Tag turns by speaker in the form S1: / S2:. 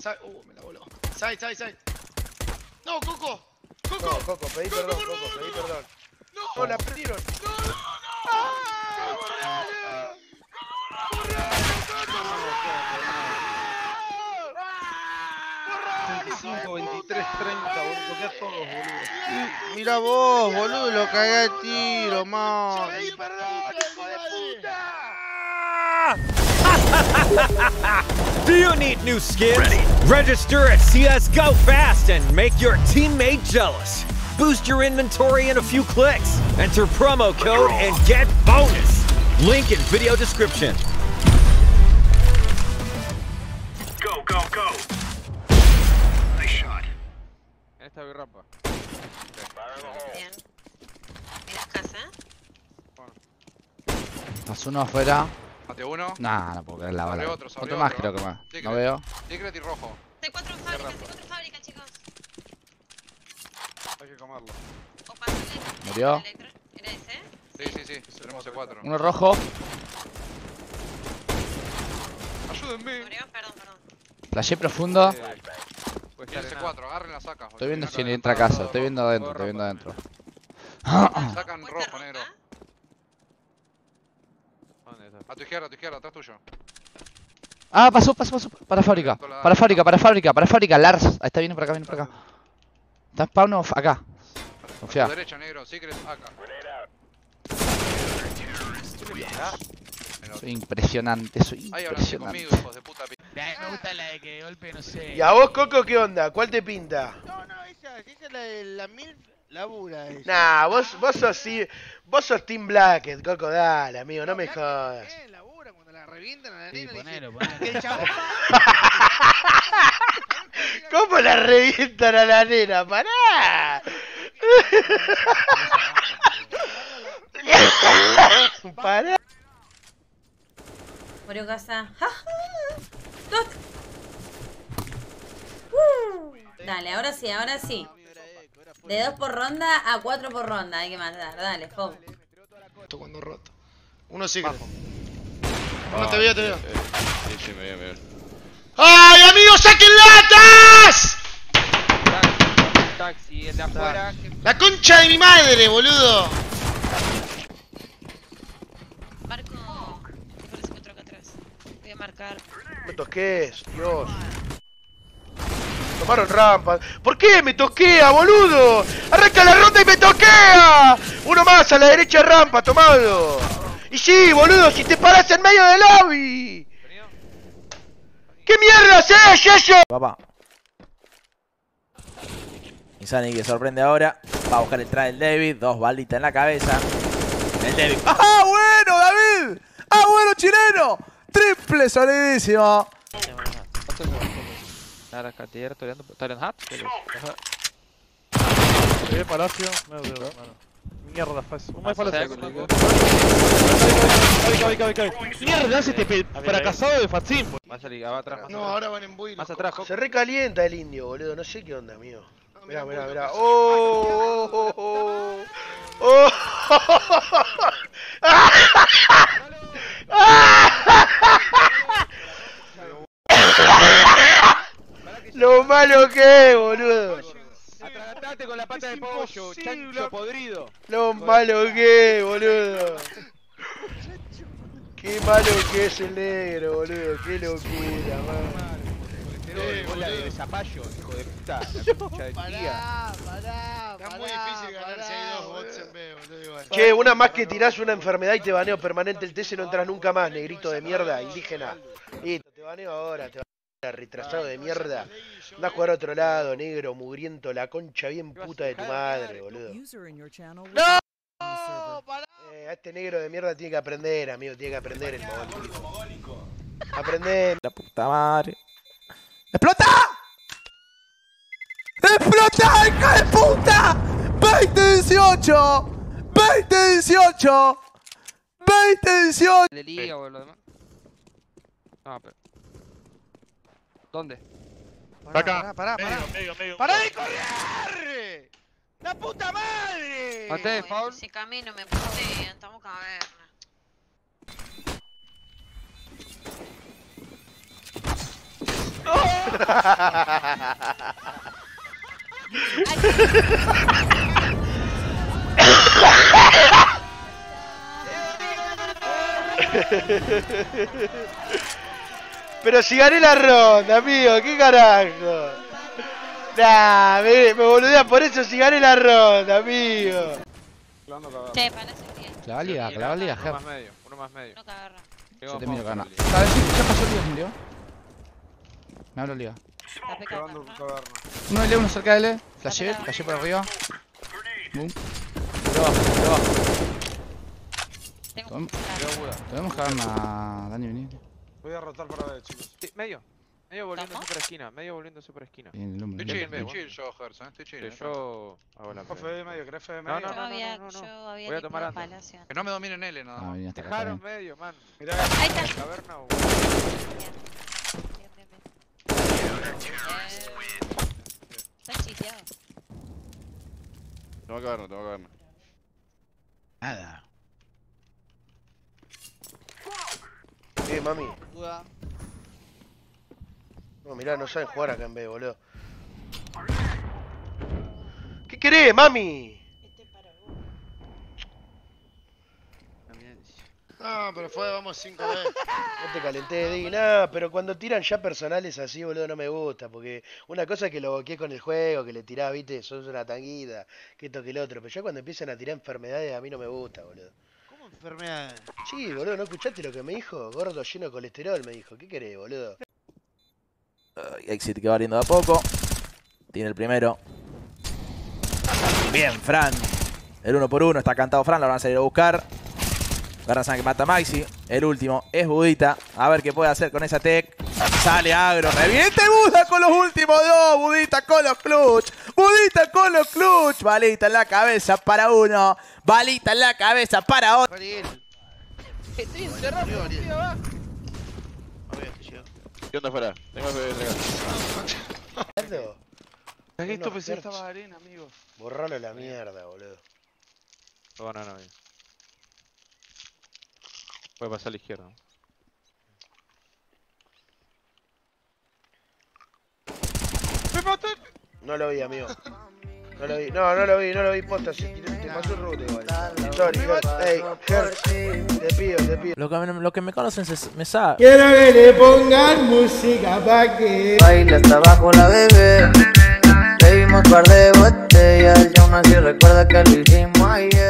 S1: Side. Uh, me la voló. Side, side, side. No, Coco. Coco.
S2: No, Coco, pedí
S1: Coco,
S2: perdón,
S1: Coco,
S2: Coco, pedí
S1: no.
S2: perdón.
S1: No.
S2: No, la perdieron.
S1: No, no, no. ¡Ah! ¡Corrale! ¡Corrale!
S3: 25, 23, 30, boludo. Toqué a todos, boludo.
S2: Mira vos, boludo, lo cagué a tiro, man.
S1: Pedí perdón, hijo de puta.
S4: Do you need new skins? Register at CSGO fast and make your teammate jealous. Boost your inventory in a few clicks. Enter promo code and get bonus. Link in video description.
S5: Go, go, go. Nice shot.
S3: En esta birrapa.
S6: Bien. Miras casa.
S7: Más uno afuera.
S8: Mate uno.
S7: Nah, no puedo creer la bala.
S8: otro,
S7: Otro más creo que más. No veo.
S8: Secret y rojo.
S6: C4 en fábrica, C4 en fábrica, chicos.
S8: Hay que comerlo.
S7: Murió.
S6: ¿Era ese?
S8: Sí, sí, sí. Tenemos C4.
S7: Uno rojo.
S8: Ayúdenme.
S6: Murió, perdón, perdón.
S7: Flashé profundo.
S3: Estar en
S8: C4, agarren la saca.
S7: Estoy viendo si entra a casa. Estoy viendo adentro, estoy viendo adentro.
S8: Sacan
S6: ¿Puesta
S8: rojo, negro. A tu izquierda, a tu izquierda, atrás tuyo.
S7: Ah, pasó, pasó, pasó. Para fábrica. Para fábrica, para fábrica, para fábrica. Lars. Ahí está, viene por acá, viene por acá. Está spawn off acá. Confía.
S8: derecha, negro. Secret acá.
S7: Soy impresionante, soy
S8: Ahí
S7: impresionante.
S8: conmigo, hijos de puta. pi-
S9: Me gusta la de que golpe, no sé.
S2: ¿Y a vos, Coco, qué onda? ¿Cuál te pinta?
S9: No, no, esa, esa es la de la mil labura. Esa.
S2: Nah, vos, vos sos sí, vos sos Team Blackett, Coco, dale, amigo, no me
S9: Black,
S2: jodas.
S9: eh, labura cuando la revientan a la
S10: Sí,
S9: nena.
S10: ponelo,
S9: dice,
S10: ponelo.
S9: Que el chabón
S2: ¿Cómo la revientan a la nena? ¡Pará! ¡Pará!
S6: Murió casa. ¡Dos! Uh. Dale, ahora sí, ahora sí. De dos por ronda a cuatro por ronda hay que matar. Dale, Fou.
S1: Roto cuando roto. Uno secret. Uno te veo, te veo.
S3: Sí, sí, me veo, me veo.
S1: ¡Ay, amigos, saquen latas!
S3: Taxi, taxi, el de afuera. que-
S1: La concha de mi madre, boludo.
S6: Marco. Tengo el encuentro acá atrás. Voy a marcar.
S2: Me toques, Dios. Tomaron rampa. ¿Por qué me toquea, boludo? Arranca la ronda y me toquea. Uno más a la derecha rampa, tomado. Y sí, boludo, si te paras en medio del lobby. ¿Qué mierda haces, eso?
S10: Papá. Insani que sorprende ahora. Va a buscar el try del David. Dos balitas en la cabeza. El David. ¡Ah, bueno, David! ¡Ah, bueno, chileno! Triple solidísimo.
S3: Nära kvarteret, tar ändå tar en hatt eller?
S11: Det är Palacio. Meu Deus, mano. Mierda, faz. Um mais
S3: Passa
S11: Palacio.
S3: cego, ligou.
S11: Cai, cai, cai, cai. Mierda, hace este pe- fracasado de Fatsim.
S3: Va a salir, va atrás, más
S1: No,
S3: atrás.
S1: ahora van en buy.
S3: Más atrás.
S2: Se recalienta el indio, boludo. No sé qué onda, amigo. Mirá, mirá, mirá. ¡Oh! ¡Oh! ¡Oh! ¡Oh! Lo malo que es, boludo.
S3: Atragantate con la pata de pollo, chancho podrido.
S2: Lo malo que es, boludo. Qué malo que es el negro, boludo. Qué locura, man.
S3: Eh, bola de zapallo, hijo de puta. La concha de tu tía.
S9: Pará, pará,
S1: Está muy difícil ganar si hay dos bots en B, boludo.
S2: Che, una más que tirás una enfermedad y te baneo permanente el TC no entras nunca más, negrito de mierda, indígena. Listo, te baneo ahora, te baneo retrasado de mierda. Anda a jugar a otro lado, negro, mugriento, la concha bien puta de tu madre, boludo.
S9: No, pará.
S2: Eh, a este negro de mierda tiene que aprender, amigo, tiene que aprender el mogólico. Aprender.
S10: La puta madre. ¡Explota! ¡Explota, hija de puta! ¡2018! ¡2018! ¡2018!
S3: De liga o lo demás. No, pero. ¿Dónde?
S11: Acá.
S9: Pará, pará, pará.
S11: medio, medio.
S9: ¡Pará de correr! ¡La puta madre!
S3: Mate, foul.
S6: Ese camino me putean, estamos caverna.
S2: Pero si gané la ronda, amigo, ¿qué carajo? Nah, me, me boludean por eso si gané la ronda, amigo.
S6: Che, Palacio bien.
S7: Clava liga, clava liga,
S3: Uno más medio, uno más medio.
S6: No cagarra.
S7: Yo te miro
S3: Vamos,
S7: gana.
S3: Lili.
S7: ¿Sabes? Ya pasó liga, ¿entendió? Me hablo liga.
S6: Carna.
S11: caverna.
S7: Uno L, uno cerca de L. Flashé, flashé por arriba. Boom. Tiro abajo, tiro abajo.
S3: Buda.
S7: Podemos cagar a Dani, vení.
S11: Voy a rotar para ver, chicos.
S3: Sí, medio. Medio volviendo
S6: ¿Cómo?
S3: super esquina, medio volviendo super esquina.
S7: Bien, el hombre.
S8: Estoy chill, estoy chill yo, Gerson, estoy chill.
S3: Que
S8: eh.
S3: yo hago la
S11: medio, ¿querés fe de
S3: No,
S11: medio?
S3: no,
S6: Yo había,
S3: no, no.
S6: yo había
S3: Voy a tomar.
S6: Palacio.
S8: Que no me dominen L nada
S7: Ah,
S8: más.
S7: acá.
S3: Dejaron
S7: está bien.
S3: medio, man.
S11: Mirá,
S6: Ahí está.
S3: Caverna o.
S6: Bien, bien, bien. Eh, Está chiteado.
S12: Tengo que verlo, tengo que verlo.
S7: Nada.
S2: Eh, mami. No, mirá, no saben jugar acá en B, boludo. ¿Qué querés, mami?
S1: No, pero fue, vamos 5 b
S2: No te calenté, di nada, pero cuando tiran ya personales así, boludo, no me gusta, porque una cosa es que lo boqueé con el juego, que le tirás, viste, sos una tanguita, que esto que el otro, pero ya cuando empiezan a tirar enfermedades a mí no me gusta, boludo.
S9: ¿Cómo enfermedad?
S2: Sí, boludo, ¿no escuchaste lo que me dijo? Gordo lleno de colesterol, me dijo. ¿Qué querés, boludo?
S10: Ay, Exit que va abriendo de a poco. Tiene el primero. Bien, Fran. El uno por uno. Está cantado Fran. Lo van a salir a buscar. Garra que mata a Maxi. El último es Budita. A ver qué puede hacer con esa tech. Sale agro. Reviente Buda con los últimos dos. Budita con los clutch. Budita con los clutch. Balita en la cabeza para uno. Balita en la cabeza para otro.
S9: Estoy encerrado.
S12: ¿Qué onda afuera? Tengo que.
S3: Aquí
S2: Uno
S3: esto
S2: Hertz.
S3: estaba arena, amigo.
S2: Borralo a la mierda, boludo.
S3: No, no, no. amigo. Puede pasar a la izquierda.
S9: ¡Me mató!
S2: No lo vi, amigo. No lo vi, no, no lo vi, no lo vi, posta, se tiró- te pasó el root igual. Sorry, Ger, ey, Ger, te pido, te pido.
S10: Lo que, me- lo que me conocen se, me sabe.
S2: Quiero que le pongan música pa' que
S13: Baila hasta abajo la bebé Bebimos par de botellas Y aún así recuerda que lo hicimos ayer